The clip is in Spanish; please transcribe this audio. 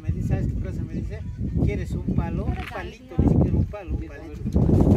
me dice? ¿Sabes qué cosa me dice? ¿Quieres un palo? Un palito, ni siquiera un palo, un palito.